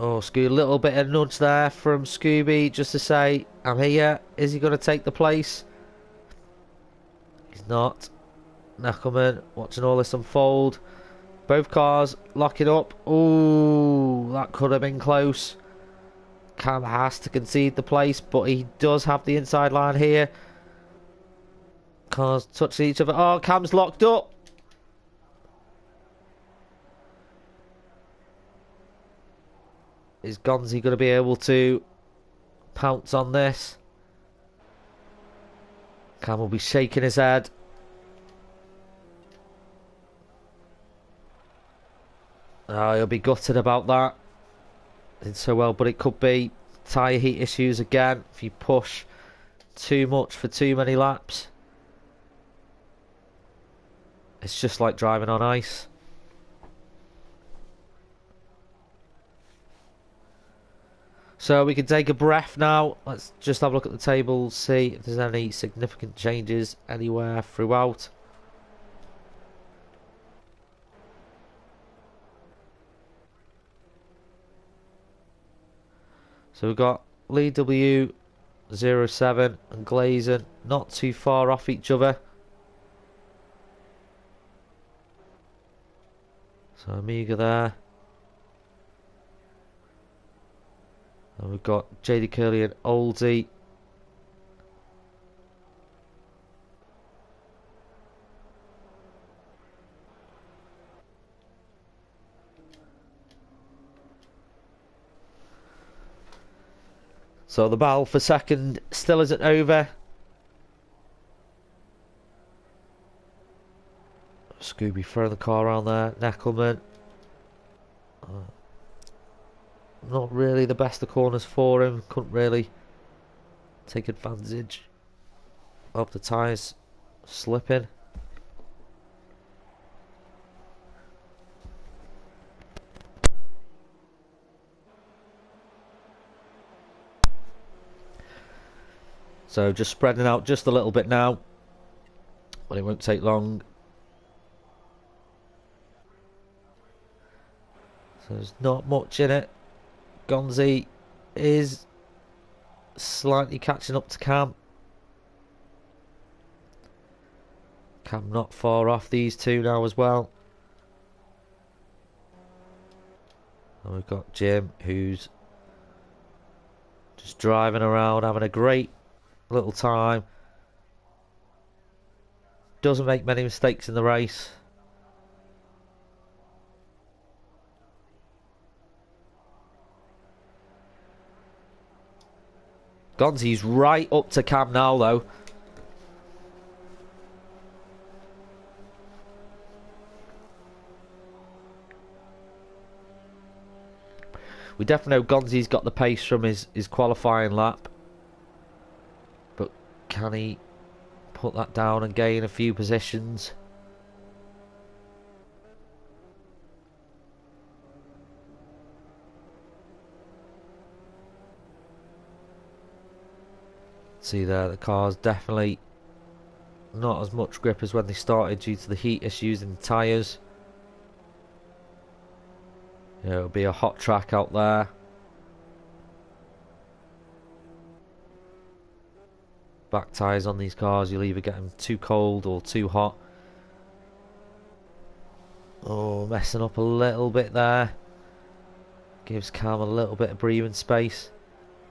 Oh, Scooby, a little bit of nudge there from Scooby just to say, I'm here. Is he going to take the place? He's not. Knuckleman watching all this unfold. Both cars locking up. Oh, that could have been close. Cam has to concede the place, but he does have the inside line here. Cars touching each other. Oh, Cam's locked up. Is Gonzi going to be able to pounce on this? Cam will be shaking his head. Oh, he'll be gutted about that. Did so well, but it could be tyre heat issues again if you push too much for too many laps. It's just like driving on ice. So we can take a breath now. Let's just have a look at the table, see if there's any significant changes anywhere throughout. So we've got Lee W07 and Glazen not too far off each other. There. And we've got JD Curley and Oldie. So the battle for second still isn't over. Scooby throwing the car around there. Neckelman. Uh, not really the best of corners for him. Couldn't really take advantage of the tyres slipping. So just spreading out just a little bit now. But it won't take long. There's not much in it. Gonzi is slightly catching up to Cam. Cam not far off these two now as well. And we've got Jim who's just driving around having a great little time. Doesn't make many mistakes in the race. Gonzi's right up to Cam now, though. We definitely know Gonzi's got the pace from his, his qualifying lap. But can he put that down and gain a few positions? See there, the car's definitely not as much grip as when they started due to the heat issues in the tyres. Yeah, it'll be a hot track out there. Back tyres on these cars, you'll either get them too cold or too hot. Oh, messing up a little bit there. Gives Cam a little bit of breathing space.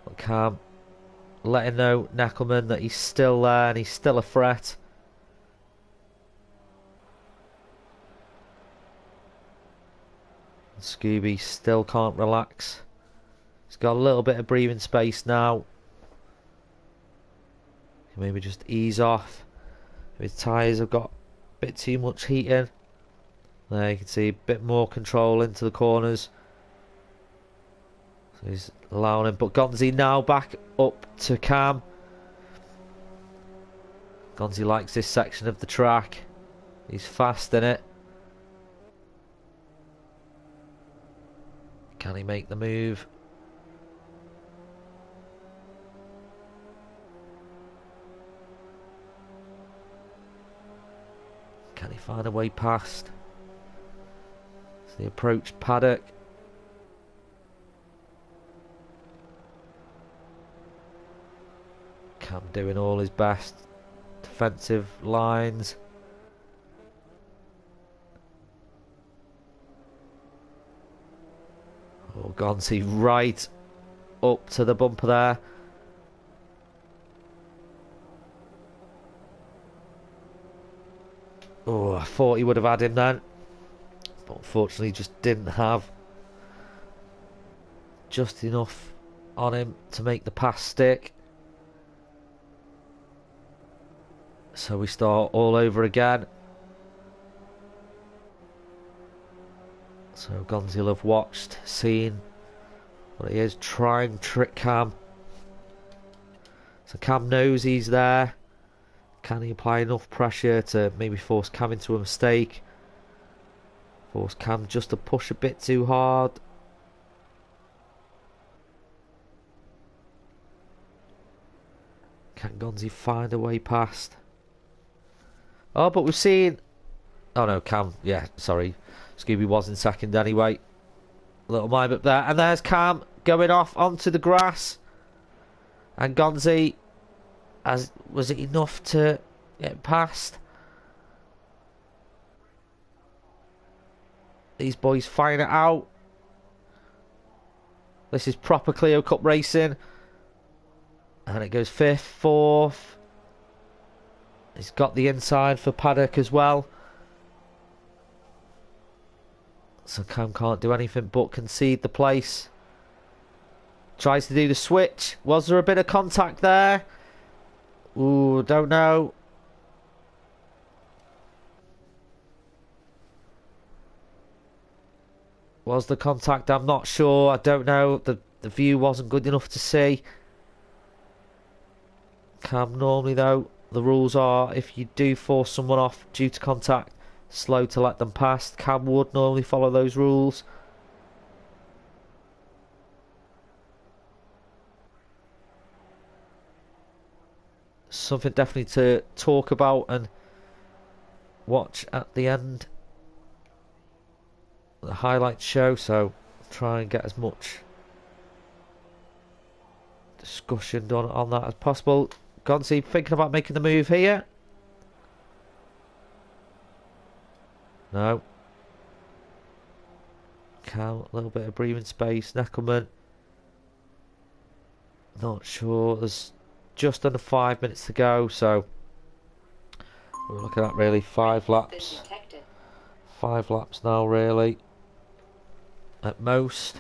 But Cam letting know Neckelman that he's still there and he's still a threat. Scooby still can't relax. He's got a little bit of breathing space now. Maybe just ease off. His tyres have got a bit too much heat in. There you can see a bit more control into the corners. So he's allowing him. But Gonzi now back up to Cam. Gonzi likes this section of the track. He's fast in it. Can he make the move? Can he find a way past? So the approach paddock. Cam doing all his best. Defensive lines. Oh, Gonzi right up to the bumper there. Oh, I thought he would have had him then. But unfortunately just didn't have just enough on him to make the pass stick. So we start all over again. So Gonzi will have watched, seen what he is, trying trick Cam. So Cam knows he's there. Can he apply enough pressure to maybe force Cam into a mistake? Force Cam just to push a bit too hard. Can Gonzi find a way past? Oh, but we've seen... Oh no, Cam, yeah, sorry. Scooby was in second anyway. Little mime up there. And there's Cam going off onto the grass. And Gonzi, as was it enough to get past? These boys firing it out. This is proper Clio Cup racing. And it goes fifth, fourth, He's got the inside for Paddock as well. So Cam can't do anything but concede the place. Tries to do the switch. Was there a bit of contact there? Ooh, don't know. Was the contact? I'm not sure. I don't know. The the view wasn't good enough to see. Cam normally though, the rules are if you do force someone off due to contact, slow to let them pass. Cam would normally follow those rules. Something definitely to talk about and watch at the end. The highlight show, so try and get as much discussion done on that as possible. Gonzi thinking about making the move here. No. Count a little bit of breathing space. Neckelman. Not sure. There's just under five minutes to go, so we're looking at really five laps. Five laps now, really. At most.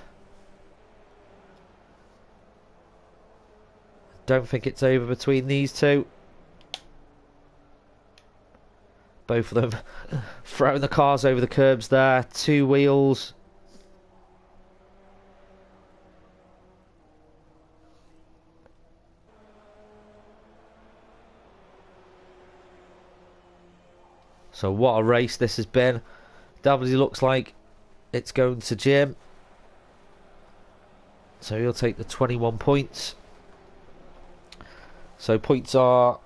Don't think it's over between these two. Both of them throwing the cars over the curbs there. Two wheels. So what a race this has been. Definitely looks like it's going to Jim. So he'll take the 21 points. So points are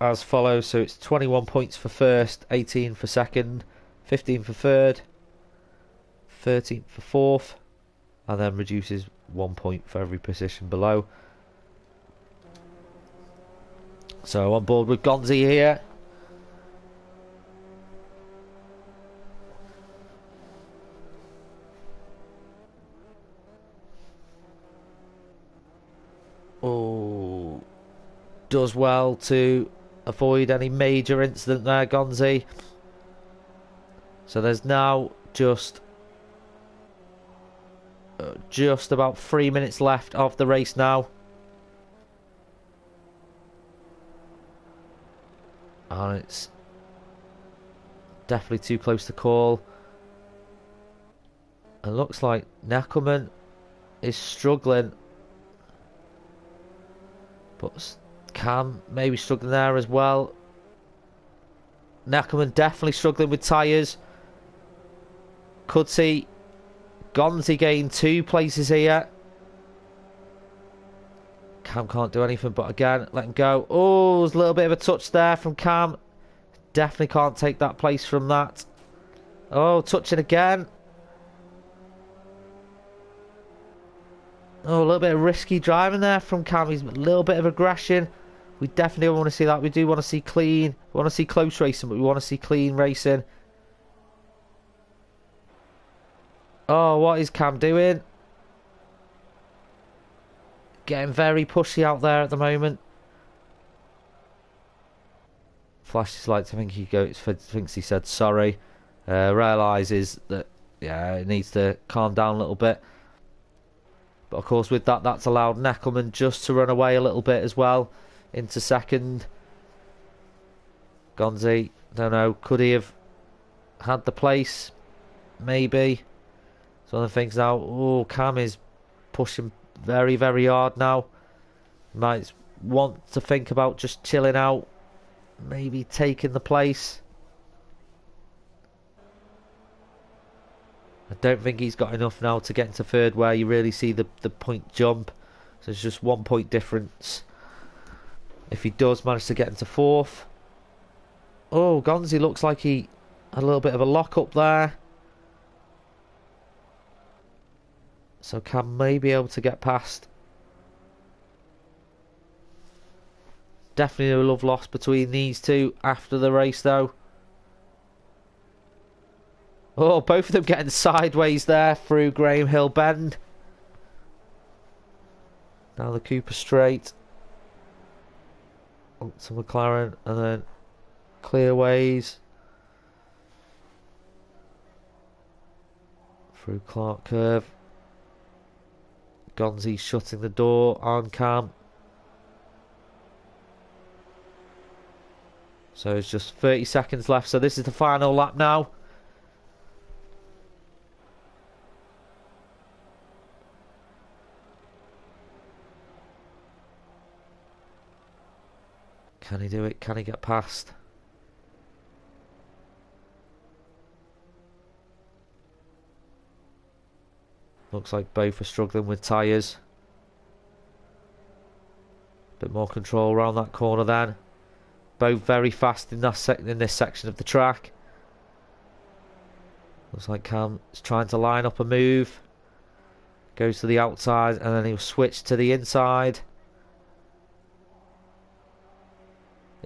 as follows. So it's 21 points for first, 18 for second, 15 for third, 13 for fourth, and then reduces one point for every position below. So on board with Gonzi here. Does well to avoid any major incident there, Gonzi. So there's now just uh, just about three minutes left of the race now. And it's definitely too close to call. It looks like Neckelman is struggling. But Cam maybe struggling there as well. Neckelman definitely struggling with tyres. Could see Gonzi gain two places here. Cam can't do anything, but again, let him go. Oh, there's a little bit of a touch there from Cam. Definitely can't take that place from that. Oh, touching again. Oh, a little bit of risky driving there from Cam. He's a little bit of aggression. We definitely want to see that. We do want to see clean. We want to see close racing, but we want to see clean racing. Oh, what is Cam doing? Getting very pushy out there at the moment. Flashes lights. I think he goes. Thinks he said sorry. Uh, realizes that yeah, it needs to calm down a little bit. But of course, with that, that's allowed Neckelman just to run away a little bit as well into second. Gonzi, don't know, could he have had the place? Maybe. So the things now, oh, Cam is pushing very, very hard now. Might want to think about just chilling out, maybe taking the place. I don't think he's got enough now to get into third where you really see the, the point jump. So it's just one point difference. If he does manage to get into fourth. Oh, Gonzi looks like he had a little bit of a lock up there. So Cam may be able to get past. Definitely a love lost between these two after the race though. Oh, both of them getting sideways there through Graham Hill Bend. Now the Cooper Straight to McLaren and then clearways through Clark Curve. Gonzi shutting the door on cam. So it's just 30 seconds left. So this is the final lap now. Can he do it? Can he get past? Looks like both are struggling with tyres. Bit more control around that corner then. Both very fast in that in this section of the track. Looks like Cam is trying to line up a move. Goes to the outside and then he'll switch to the inside.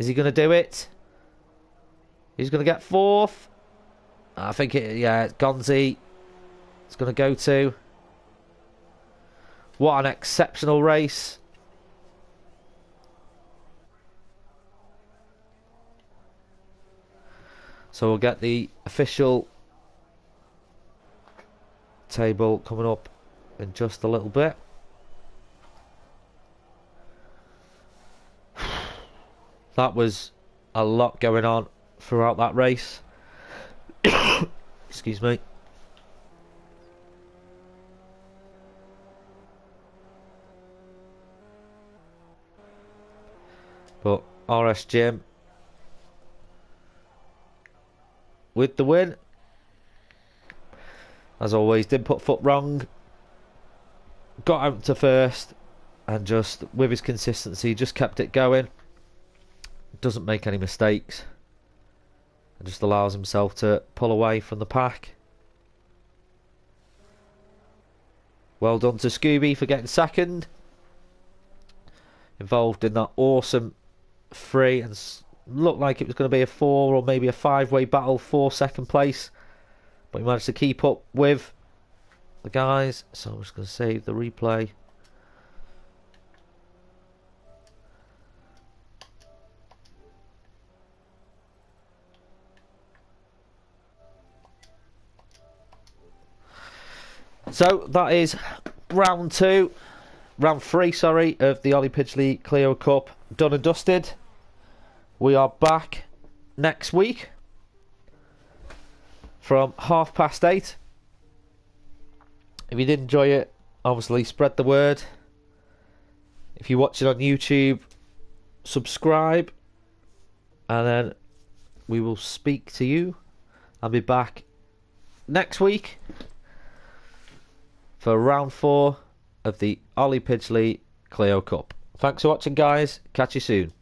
Is he going to do it? He's going to get fourth. I think it, yeah, Gonzi. It's going to go to. What an exceptional race. So we'll get the official table coming up in just a little bit. That was a lot going on throughout that race. Excuse me. But RS Jim with the win. As always, didn't put foot wrong. Got out to first and just with his consistency just kept it going. Doesn't make any mistakes. And just allows himself to pull away from the pack. Well done to Scooby for getting second. Involved in that awesome three and looked like it was going to be a four or maybe a five way battle for second place. But he managed to keep up with the guys. So I'm just going to save the replay. So that is round two, round three, sorry, of the Ollie Pidgley Clio Cup done and dusted. We are back next week from half past eight. If you did enjoy it, obviously spread the word. If you watch it on YouTube, subscribe, and then we will speak to you. I'll be back next week for round four of the Ollie Pidgley Clio Cup. Thanks for watching, guys. Catch you soon.